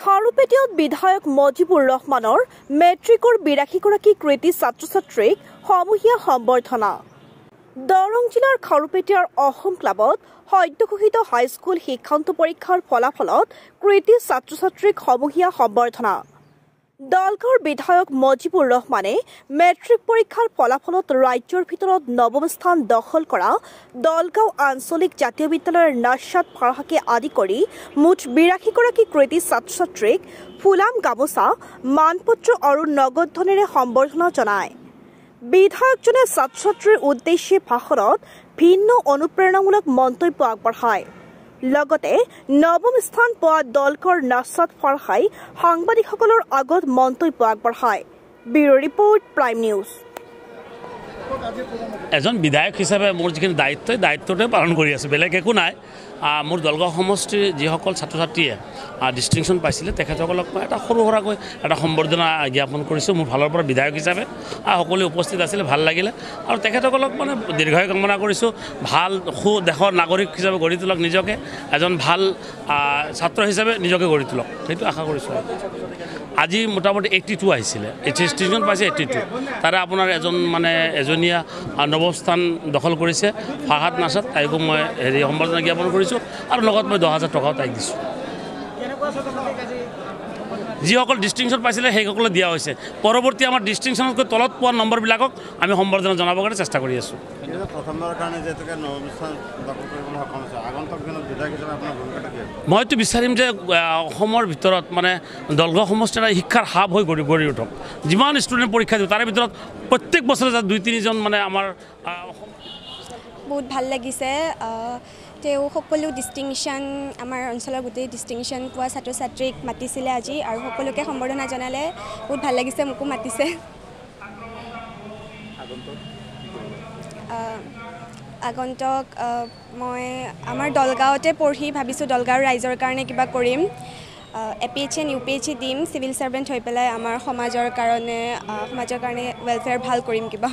খাৰুপেটীয়াত বিধায়ক মজিবুৰ ৰহমানৰ মেট্ৰিকৰ বিৰাশীগৰাকী কৃতি ছাত্ৰ ছাত্ৰীক সমূহীয়া সম্বৰ্ধনা। দৰং জিলাৰ খাৰুপেটীয়াৰ অসম ক্লাবত সদ্য ঘোষিত হাইস্কুল শিক্ষান্ত পৰীক্ষাৰ ফলাফলত কৃতি ছাত্ৰ ছাত্ৰীক সমূহীয়া সম্বৰ্ধনা। দলগাঁৱৰ বিধায়ক মজিবুৰ ৰহমানে মেট্ৰিক পৰীক্ষাৰ ফলাফলত ৰাজ্যৰ ভিতৰত নৱম স্থান দখল কৰা দলগাঁও আঞ্চলিক জাতীয় বিদ্যালয়ৰ নাৰ্ছাদ ফাৰহাকে আদি কৰি মুঠ বিৰাশীগৰাকী কৃতি ছাত্ৰ ছাত্ৰীক ফুলাম গামোচা মানপত্ৰ আৰু নগদ ধনেৰে সম্বৰ্ধনা জনায়। বিধায়কজনে ছাত্ৰ ছাত্ৰীৰ উদ্দেশ্যে ভাষণত ভিন্ন অনুপ্ৰেৰণামূলক মন্তব্য আগবঢ়ায়। লগতে নৱম স্থান পোৱা দলকৰ নাছাদ ফাৰহাই সাংবাদিকসকলৰ আগত মন্তব্য আগবঢ়ায়। Bureau report prime news. এজন বিধায়ক হিচাপে মোৰ যিখিনি দায়িত্ব দায়িত্বটোৱে পালন কৰি আছোঁ বেলেগ একো নাই। মোৰ দলগাঁও সমষ্টিৰ যিসকল ছাত্ৰ ছাত্ৰীয়ে ডিষ্টিংশ্যন পাইছিলে তেখেতসকলক মই এটা সৰু সুৰাকৈ এটা সম্বৰ্ধনা জ্ঞাপন কৰিছোঁ মোৰ ফালৰ পৰা বিধায়ক হিচাপে। সকলোৱে উপস্থিত আছিলে ভাল লাগিলে। আৰু তেখেতসকলক মানে দীৰ্ঘায়ু কামনা কৰিছোঁ ভাল সু দেশৰ নাগৰিক হিচাপে গঢ়ি তোলক নিজকে এজন ভাল ছাত্ৰ হিচাপে নিজকে গঢ়ি তোলক সেইটো আশা কৰিছোঁ আজি মোটামুটি এইট্টি টু আহিছিলে ডিষ্টিংশ্যন পাইছে এইট্টি টু তাৰে আপোনাৰ এজন মানে এজনীয়া আহ, নৱম স্থান দখল কৰিছে ফাহাদ নাছাদ তাইকো মই হেৰি সম্বৰ্ধনা জ্ঞাপন কৰিছোঁ। আৰু লগত মই দহ হাজাৰ টকাও তাইক দিছোঁ। যিসকল ডিষ্টিংশ্যন পাইছিলে সেইসকলে দিয়া হৈছে। পৰৱৰ্তী আমাৰ ডিষ্টিংশ্যনতকৈ তলত পোৱা নম্বৰবিলাকক আমি সম্বৰ্ধনা জনাবৰ কাৰণে চেষ্টা কৰি আছোঁ? মইতো বিচাৰিম যে অসমৰ ভিতৰত মানে দলগাঁও সমষ্টি এটা শিক্ষাৰ হাব হৈ গঢ়ি গঢ়ি উঠক। যিমান ষ্টুডেণ্ট পৰীক্ষা দিব তাৰে ভিতৰত প্ৰত্যেক বছৰে যাতে দুই তিনিজন মানে আমাৰ বহুত ভাল লাগিছে তেওঁ সকলো ডিষ্টিংশ্যন আমাৰ অঞ্চলৰ গোটেই ডিষ্টিংশ্যন পোৱা ছাত্ৰ ছাত্ৰীক মাতিছিলে আজি আৰু সকলোকে সম্বৰ্ধনা জনালে। বহুত ভাল লাগিছে মোকো মাতিছে। আগন্তক মই আমাৰ দলগাঁৱতে পঢ়ি ভাবিছোঁ দলগাঁৱৰ ৰাইজৰ কাৰণে কিবা কৰিম। A P H N U P H E দিম চিভিল ছাৰ্ভেণ্ট হৈ পেলাই আমাৰ সমাজৰ কাৰণে সমাজৰ কাৰণে ৱেলফেয়াৰ ভাল কৰিম কিবা।